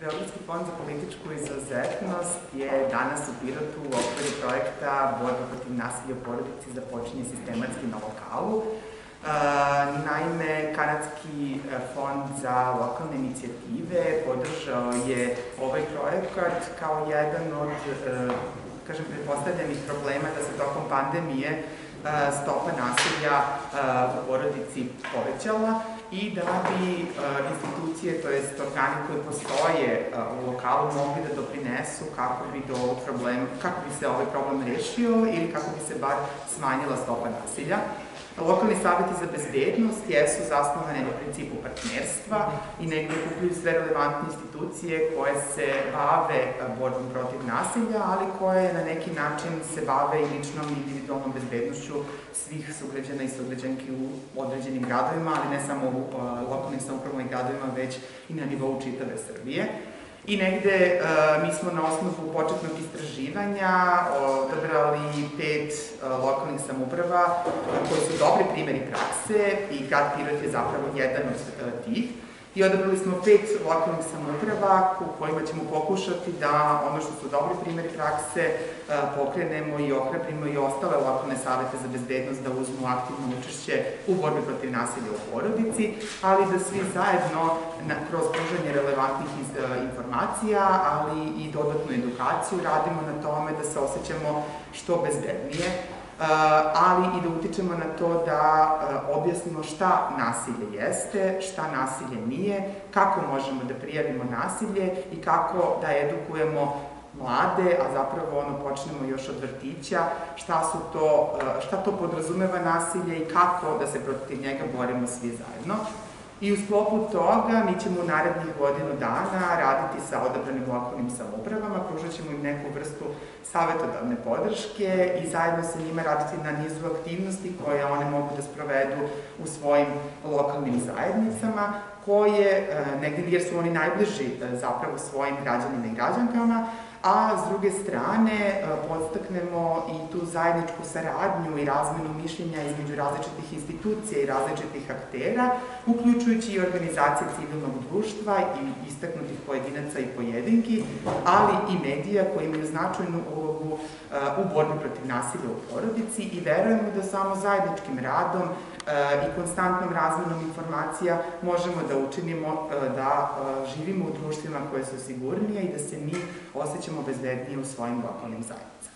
Beogradski fond za političku izuzetnost je danas u Pirotu u okviru projekta Borba protiv nasilja u porodici započinje sistematski na lokalu. E, naime, Kanadski e, fond za lokalne inicijative podržao je ovaj projekat kao jedan od, e, kažem, pretpostavljenih problema da se tokom pandemije stopa nasilja u porodici povećala i da bi institucije, to jest organi koje postoje u lokalu mogli da doprinesu kako bi do ovog problema, kako bi se ovaj problem rešio ili kako bi se bar smanjila stopa nasilja. Lokalni savjeti za bezbednost jesu zasnovane na principu partnerstva i negde kupljuju sve relevantne institucije koje se bave borbom protiv nasilja, ali koje na neki način se bave i ličnom i individualnom bezbednošću svih sugrađana i sugrađanki u određenim gradovima, ali ne samo u lokalnim samoupravama i gradovima, već i na nivou čitave Srbije. I negde uh, mi smo na osnovu početnog istraživanja odabrali pet uh, lokalnih samuprava koji su dobri primjeri prakse i grad Pirot je zapravo jedan od tih i odabrali smo pet lokalnih samuprava u kojima ćemo pokušati da ono što su dobri primjeri prakse e, pokrenemo i ohrabrimo i ostale lokalne savete za bezbednost da uzmu aktivno učešće u borbi protiv nasilja u porodici, ali da svi zajedno na, kroz pružanje relevantnih iz, e, informacija, ali i dodatnu edukaciju radimo na tome da se osjećamo što bezbednije, ali i da utičemo na to da uh, objasnimo šta nasilje jeste, šta nasilje nije, kako možemo da prijavimo nasilje i kako da edukujemo mlade, a zapravo ono počnemo još od vrtića, šta su to, uh, šta to podrazumeva nasilje i kako da se protiv njega borimo svi zajedno. I u sklopu toga mi ćemo u narednih godinu dana raditi sa odabranim lokalnim im neku vrstu savetodavne podrške i zajedno sa njima raditi na nizu aktivnosti koje one mogu da sprovedu u svojim lokalnim zajednicama, koje, e, negde jer su oni najbliži e, zapravo svojim građanima i građankama, a s druge strane e, podstaknemo i tu zajedničku saradnju i razmenu mišljenja između različitih institucija i različitih aktera, uključujući i organizacije civilnog društva i istaknutih pojedinaca i pojedinki, ali i medija koji imaju značajnu ulogu u borbi protiv nasilja u porodici i verujemo da samo zajedničkim radom i konstantnom razmenom informacija možemo da učinimo da živimo u društvima koje su sigurnije i da se mi osjećamo bezbednije u svojim lokalnim zajednicama.